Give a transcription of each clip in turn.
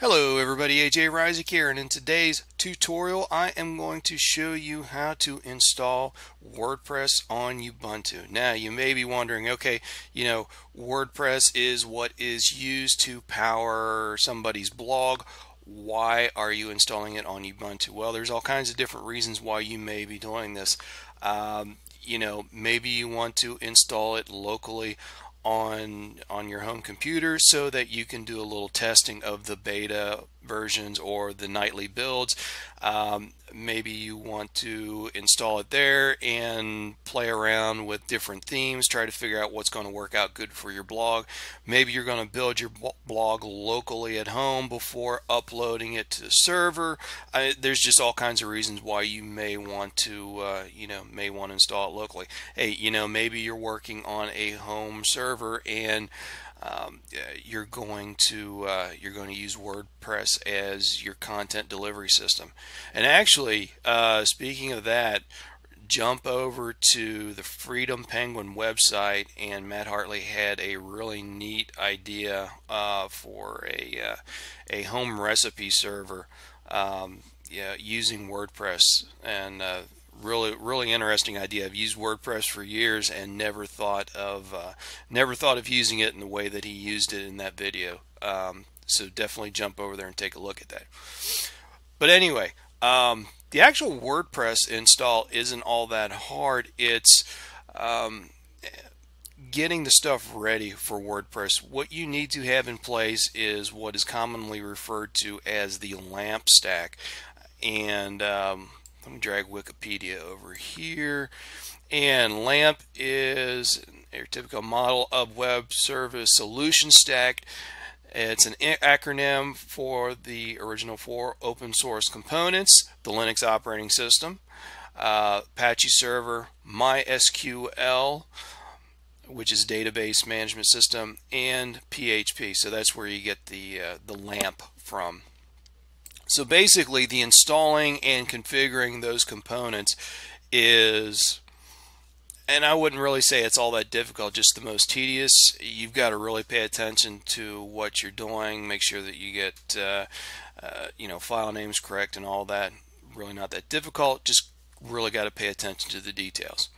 Hello everybody, AJ Reissig here and in today's tutorial I am going to show you how to install WordPress on Ubuntu. Now you may be wondering, okay, you know, WordPress is what is used to power somebody's blog. Why are you installing it on Ubuntu? Well, there's all kinds of different reasons why you may be doing this. Um, you know, maybe you want to install it locally on on your home computer so that you can do a little testing of the beta versions or the nightly builds. Um, maybe you want to install it there and play around with different themes, try to figure out what's going to work out good for your blog. Maybe you're going to build your blog locally at home before uploading it to the server. I, there's just all kinds of reasons why you may want to, uh, you know, may want to install it locally. Hey, you know, maybe you're working on a home server and um, you're going to uh, you're going to use WordPress as your content delivery system. And actually, uh, speaking of that, jump over to the Freedom Penguin website, and Matt Hartley had a really neat idea uh, for a uh, a home recipe server um, yeah, using WordPress and uh, really really interesting idea. I've used WordPress for years and never thought of uh, never thought of using it in the way that he used it in that video. Um, so definitely jump over there and take a look at that. But anyway, um, the actual WordPress install isn't all that hard. It's um, getting the stuff ready for WordPress. What you need to have in place is what is commonly referred to as the LAMP stack. And um, let me drag Wikipedia over here. And LAMP is a typical model of web service solution stack. It's an acronym for the original four open source components, the Linux operating system, uh, Apache Server, MySQL, which is database management system, and PHP. So that's where you get the uh, the LAMP from. So basically the installing and configuring those components is and I wouldn't really say it's all that difficult, just the most tedious. You've got to really pay attention to what you're doing, make sure that you get uh, uh, you know file names correct and all that. Really not that difficult, just really got to pay attention to the details.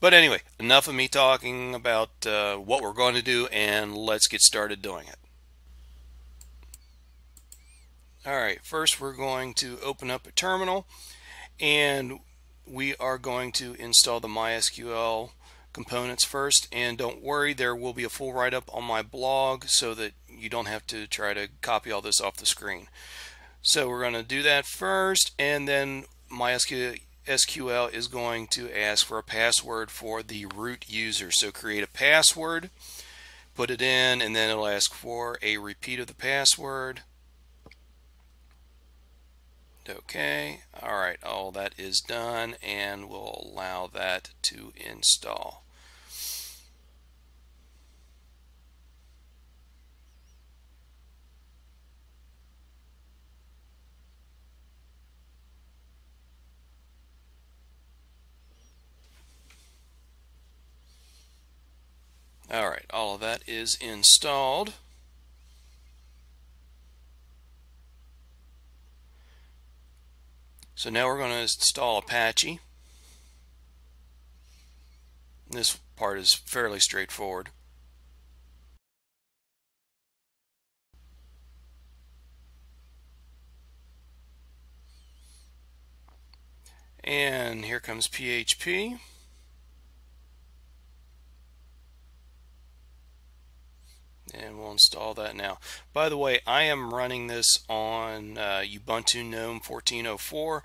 But anyway, enough of me talking about uh, what we're going to do and let's get started doing it. Alright, first we're going to open up a terminal and we are going to install the MySQL components first and don't worry there will be a full write-up on my blog so that you don't have to try to copy all this off the screen. So we're going to do that first and then MySQL is going to ask for a password for the root user. So create a password, put it in, and then it'll ask for a repeat of the password. OK. All right, all that is done, and we'll allow that to install. All right, all of that is installed. So now we're going to install Apache. This part is fairly straightforward. And here comes PHP. And we'll install that now. By the way, I am running this on uh, Ubuntu GNOME 14.04.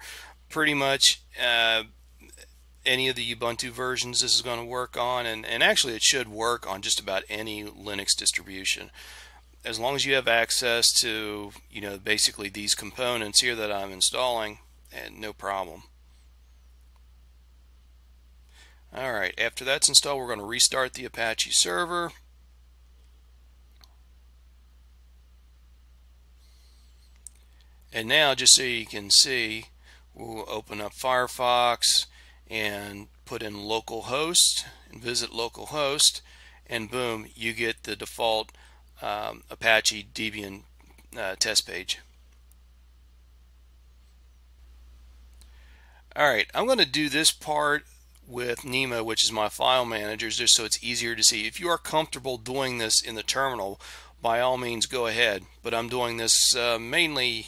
Pretty much uh, any of the Ubuntu versions this is going to work on, and, and actually it should work on just about any Linux distribution. As long as you have access to, you know, basically these components here that I'm installing, and no problem. Alright, after that's installed, we're going to restart the Apache server. And now, just so you can see, we'll open up Firefox and put in localhost and visit localhost, and boom, you get the default um, Apache Debian uh, test page. All right, I'm going to do this part with Nemo, which is my file manager, just so it's easier to see. If you are comfortable doing this in the terminal, by all means go ahead. But I'm doing this uh, mainly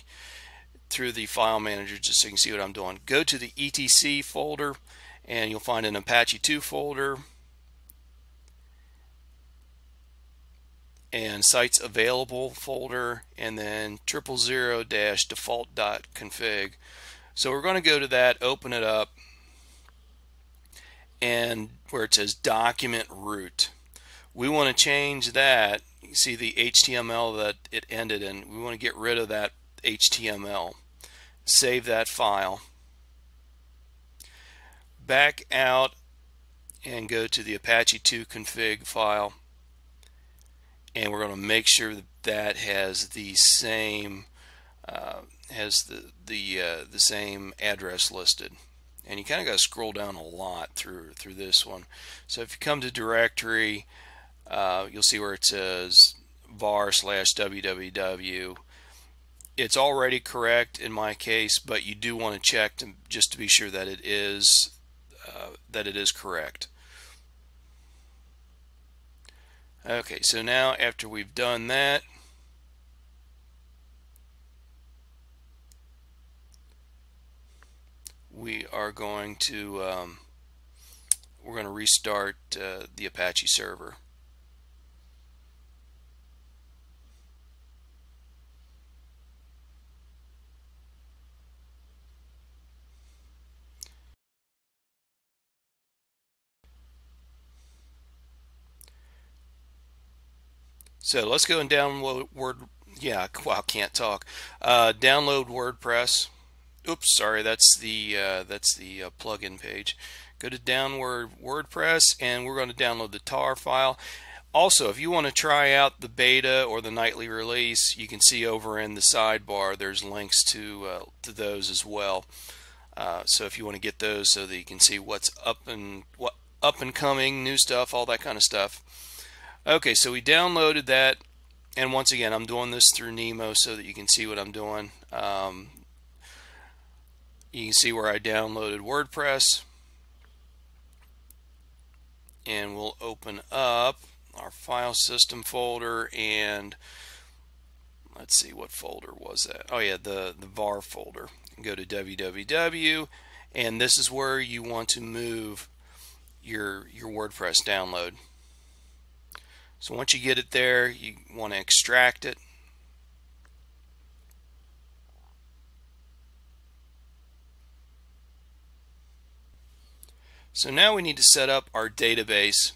through the file manager just so you can see what I'm doing. Go to the ETC folder and you'll find an Apache 2 folder and sites available folder and then triple zero dash default dot config. So we're going to go to that, open it up, and where it says document root. We want to change that. You see the HTML that it ended in. We want to get rid of that HTML. Save that file. Back out and go to the Apache 2 config file. And we're going to make sure that has the same uh, has the the uh, the same address listed. And you kind of got to scroll down a lot through through this one. So if you come to directory uh, you'll see where it says var slash www it's already correct in my case but you do want to check to, just to be sure that it is uh, that it is correct Okay, so now after we've done that, we are going to um, we're going to restart uh, the Apache server. So let's go and download Word. Yeah, well, can't talk. Uh, download WordPress. Oops, sorry, that's the uh, that's the uh, plugin page. Go to download WordPress, and we're going to download the tar file. Also, if you want to try out the beta or the nightly release, you can see over in the sidebar there's links to uh, to those as well. Uh, so if you want to get those, so that you can see what's up and what up and coming, new stuff, all that kind of stuff. Okay, so we downloaded that, and once again, I'm doing this through Nemo so that you can see what I'm doing. Um, you can see where I downloaded WordPress, and we'll open up our file system folder and let's see what folder was that? Oh yeah the the var folder. Go to www and this is where you want to move your your WordPress download so once you get it there, you want to extract it. So now we need to set up our database.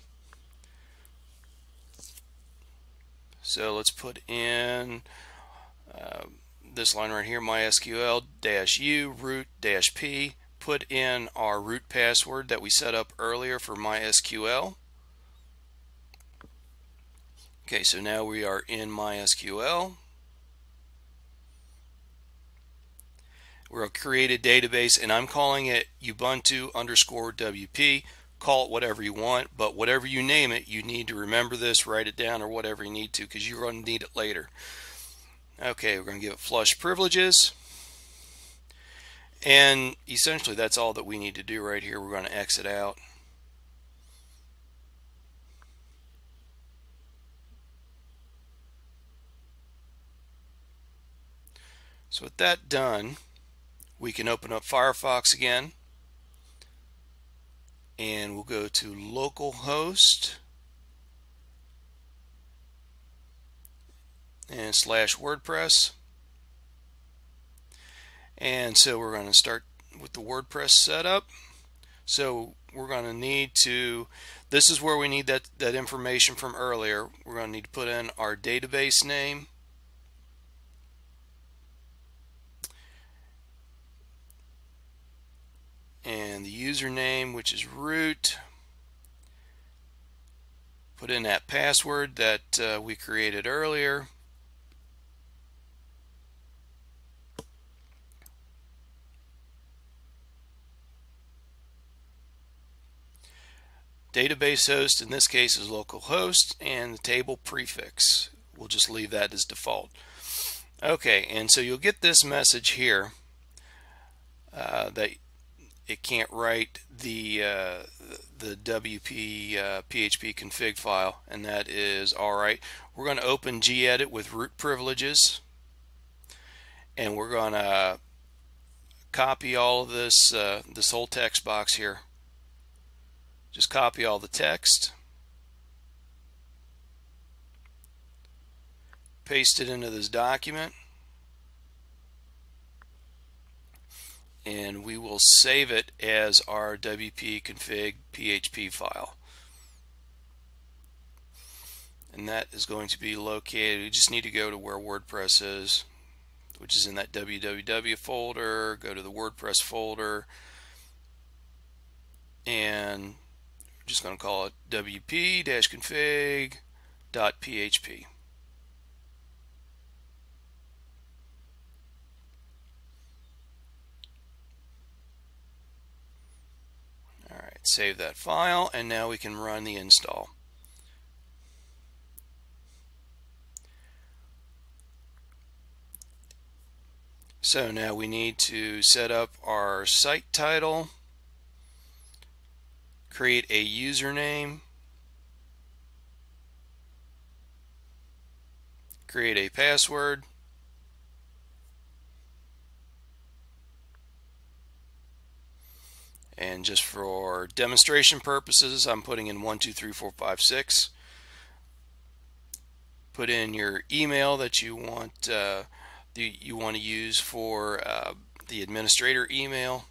So let's put in uh, this line right here, mysql-u root-p, put in our root password that we set up earlier for MySQL. Okay, so now we are in MySQL. We're a database and I'm calling it Ubuntu underscore WP. Call it whatever you want, but whatever you name it, you need to remember this, write it down, or whatever you need to because you're going to need it later. Okay, we're going to give it flush privileges. And essentially that's all that we need to do right here. We're going to exit out. So with that done, we can open up Firefox again and we'll go to localhost and slash WordPress. And so we're going to start with the WordPress setup. So we're going to need to, this is where we need that, that information from earlier. We're going to need to put in our database name and the username which is root. Put in that password that uh, we created earlier. Database host in this case is localhost and the table prefix. We'll just leave that as default. Okay, and so you'll get this message here uh, that it can't write the uh, the WP uh, PHP config file, and that is all right. We're going to open gedit with root privileges, and we're going to copy all of this uh, this whole text box here. Just copy all the text, paste it into this document. And we will save it as our wp config php file. And that is going to be located we just need to go to where WordPress is which is in that www folder go to the WordPress folder and we're just going to call it wp-config.php save that file and now we can run the install. So now we need to set up our site title create a username create a password and just for demonstration purposes I'm putting in 1 2 3 4 5 6 put in your email that you want uh, you want to use for uh, the administrator email.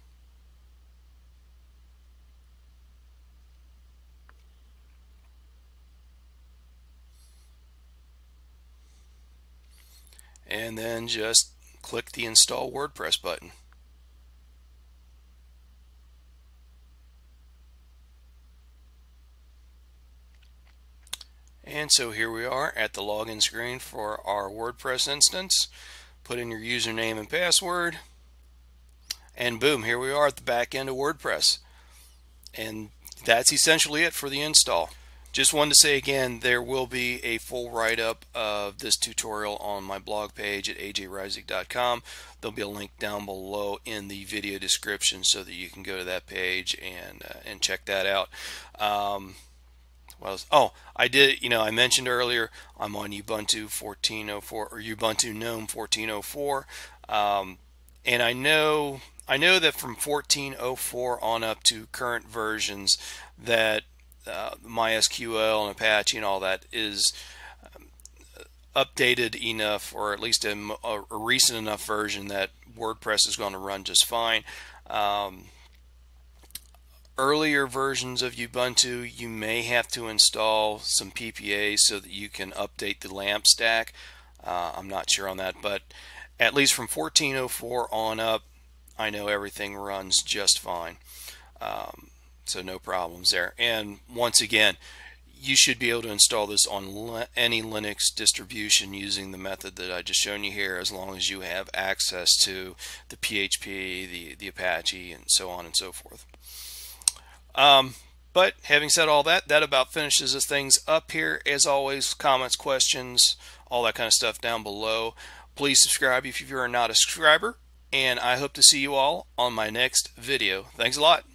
And then just click the install WordPress button And so here we are at the login screen for our WordPress instance. Put in your username and password. And boom, here we are at the back end of WordPress. And that's essentially it for the install. Just wanted to say again, there will be a full write-up of this tutorial on my blog page at ajreissig.com. There'll be a link down below in the video description so that you can go to that page and uh, and check that out. Um, was oh I did you know I mentioned earlier I'm on Ubuntu 14.04 or Ubuntu GNOME 14.04 um, and I know I know that from 14.04 on up to current versions that uh, MySQL and Apache and all that is um, updated enough or at least a, a, recent enough version that WordPress is going to run just fine. Um, earlier versions of Ubuntu, you may have to install some PPAs so that you can update the LAMP stack. Uh, I'm not sure on that, but at least from 14.04 on up, I know everything runs just fine. Um, so no problems there. And once again, you should be able to install this on any Linux distribution using the method that I just shown you here as long as you have access to the PHP, the, the Apache, and so on and so forth. Um, but having said all that, that about finishes us things up here. As always, comments, questions, all that kind of stuff down below. Please subscribe if you are not a subscriber, and I hope to see you all on my next video. Thanks a lot.